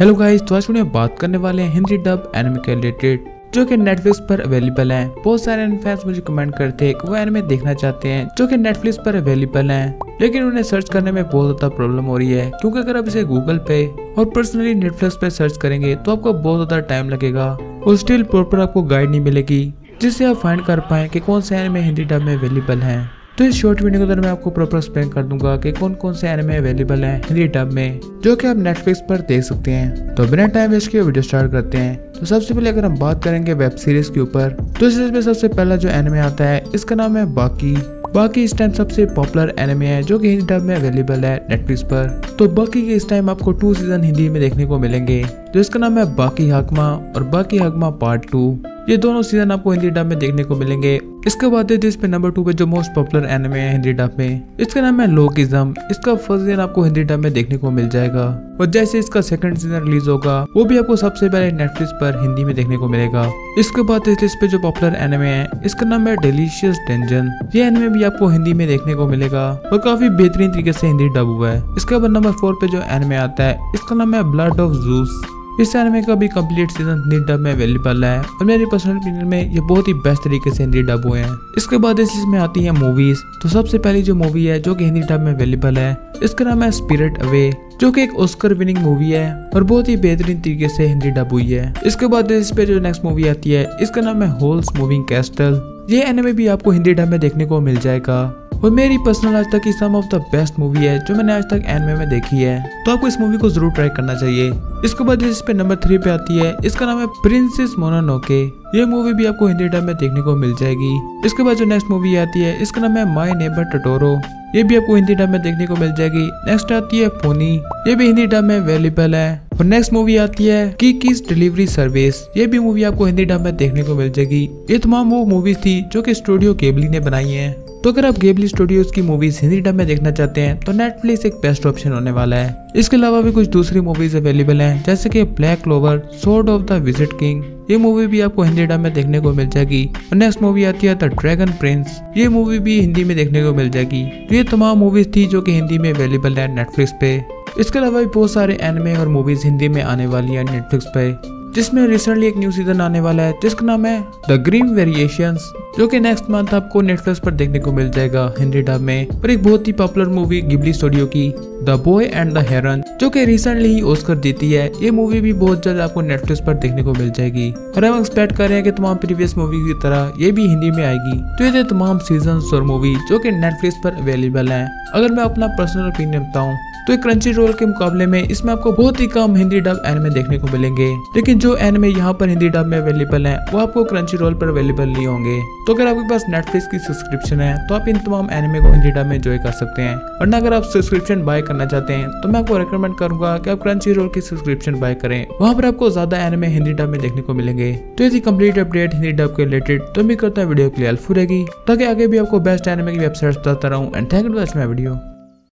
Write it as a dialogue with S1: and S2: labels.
S1: Hello guys तो आज में बात करने वाले हैं हिंदी डब एनिमे के रिलेटेड जो कि नेटफ्लिक्स पर अवेलेबल हैं। बहुत सारे फैंस मुझे कमेंट करते हैं कि वो एनिमे देखना चाहते हैं, जो कि नेटफ्लिक्स पर अवेलेबल हैं। लेकिन उन्हें सर्च करने में बहुत ज़्यादा प्रॉब्लम हो रही है, क्योंकि अगर आप इसे गूगल पे और पर्सनली नेटफ्लिक्स पे सर्च करेंगे तो आपको बहुत ज़्यादा टाइम लगेगा और स्टिल प्रॉपर आपको गाइड नहीं मिलेगी, जिससे आप फाइंड कर पाए कि कौन से एनिमे हिंदी डब में अवेलेबल हैं। तो इस शॉर्ट वीडियो के अंदर मैं आपको प्रॉपर एक्सप्लेन कर दूँगा कि कौन कौन से एनिमे अवेलेबल हैं हिंदी डब में, जो कि आप नेटफ्लिक्स पर देख सकते हैं। तो बिना टाइम वेस्ट किए वीडियो स्टार्ट करते हैं। तो सबसे पहले अगर हम बात करेंगे वेब सीरीज़ के ऊपर तो इस में सबसे पहला जो एनिमे आता है, इसका नाम है बाकी बाकी इस टाइम सबसे पॉपुलर एनिमे है, जो कि हिंदी डब में अवेलेबल है नेटफ्लिक्स पर। तो बाकी के इस टाइम आपको टू सीज़न हिंदी में देखने को मिलेंगे जो इसका नाम है बाकी हकमा और बाकी हकमा पार्ट टू ये दोनों सीज़न आपको हिंदी डब में देखने को मिलेंगे। इसके बाद इस पे नंबर टू पे जो मोस्ट पॉपुलर एनिमे है हिंदी डब में। इसका नाम है लोकिज्म इसका फ़र्स्ट सीज़न आपको हिंदी डब में देखने को मिल जाएगा। और जैसे इसका सेकंड सीज़न रिलीज़ होगा, वो भी आपको सबसे पहले नेटफ्लिक्स पर हिंदी में देखने को मिलेगा। इसके बाद इस पे जो पॉपुलर एनिमे है, इसका नाम है डिलीशियस डेंजन ये एनिमे भी आपको हिंदी में देखने को मिलेगा। और काफ़ी बेहतरीन तरीके से हिंदी डब हुआ है। इसके बाद नंबर फोर पे जो एनिमे आता है, इसका नाम है ब्लड ऑफ़ जूस इस एनिमे का भी कंप्लीट सीज़न हिंदी डब में अवेलेबल है और मेरे पर्सनल ओपिनियन में ये बहुत ही बेस्ट तरीके से हिंदी डब हुए हैं। इसके बाद इस में आती है मूवीज़ तो सबसे पहली जो मूवी है, जो कि हिंदी डब में अवेलेबल है, इसका नाम है स्पिरिट अवे जो कि एक ऑस्कर विनिंग मूवी है और बहुत ही बेहतरीन तरीके से हिंदी डब हुई है। इसके बाद इस पे जो नेक्स्ट मूवी आती है, इसका नाम है होल्स मूविंग कैस्टल ये एनिमे भी आपको हिंदी डब में देखने को मिल जाएगा। और मेरी पर्सनल आज तक की some of the best movie है, जो मैंने आज तक एनमे में देखी है। तो आपको इस मूवी को ज़रूर ट्राई करना चाहिए। इसके बाद इस पे नंबर थ्री पे आती है। इसका नाम है प्रिंसेस मोनानोके ये मूवी भी आपको हिंदी डब में देखने को मिल जाएगी। इसके बाद जो नेक्स्ट मूवी आती है, इसका नाम है माई नेबर टटोरो ये भी आपको हिंदी डब में देखने को मिल जाएगी। नेक्स्ट आती है पोनी ये भी हिंदी डब में अवेलेबल है। और नेक्स्ट मूवी आती है की किस डिलीवरी सर्विस ये भी मूवी आपको हिंदी डब में देखने को मिल जाएगी। ये तमाम वो मूवीज़ थी जो की स्टूडियो केबली ने बनाई है। तो अगर आप गेबली स्टूडियोज की मूवीज़ हिंदी डब में देखना चाहते हैं तो नेटफ्लिक्स एक बेस्ट ऑप्शन होने वाला है। इसके अलावा भी कुछ दूसरी मूवीज़ अवेलेबल हैं, जैसे कि black clover sword of the wizard king ये मूवी भी आपको हिंदी डब में देखने को मिल जाएगी। और नेक्स्ट मूवी आती है द ड्रैगन प्रिंस ये मूवी भी हिंदी में देखने को मिल जाएगी। तो ये तमाम मूवीज़ थी जो कि हिंदी में अवेलेबल है नेटफ्लिक्स पे। इसके अलावा भी बहुत सारे एनिमे और मूवीज़ हिंदी में आने वाली है नेटफ्लिक्स पे। जिसमें रिसेंटली एक न्यू सीज़न आने वाला है, जिसका नाम है द ग्रीन वेरिएशंस जो कि नेक्स्ट मंथ आपको नेटफ्लिक्स पर देखने को मिल जाएगा, हिंदी डब में, और एक बहुत ही पॉपुलर मूवी गिबली स्टूडियो की the boy and the heron जो कि रिसेंटली ही ओस्कर जीती है। ये मूवी भी बहुत जल्द आपको नेटफ्लिक्स पर देखने को मिल जाएगी। और हम एक्सपेक्ट कर रहे हैं कि तमाम प्रीवियस मूवी की तरह ये भी हिंदी में आएगी। तो ये तमाम सीज़न और मूवी जो कि नेटफ्लिक्स पर अवेलेबल है। अगर मैं अपना पर्सनल ओपिनियन बताऊँ तो क्रंची रोल के मुकाबले में इसमें आपको बहुत ही कम हिंदी डब एनिमे देखने को मिलेंगे। लेकिन जो एनिमे यहाँ पर हिंदी डब में अवेलेबल है, वो आपको क्रंची रोल पर अवेलेबल नहीं होंगे। तो अगर आपके पास नेटफ्लिक्स की सब्सक्रिप्शन है तो आप इन तमाम एनिमे को हिंदी डब में एंजॉय कर सकते हैं। और अगर आप सब्सक्रिप्शन बाय करना चाहते हैं तो मैं आपको रिकमेंड करूँगा कि आप क्रंची रोल की सब्सक्रिप्शन बाय करें। वहाँ पर आपको ज़्यादा एनिमे हिंदी डब में देखने को मिलेंगे। तो यदि कंप्लीट अपडेट हिंदी डब के रिलेटेड तो मैं करता हूँ वीडियो के लिए हेल्पफुल रहेगी। ताकि आगे भी आपको बेस्ट एनिमे की वेबसाइट बताता रहूँ। And thank you watch my video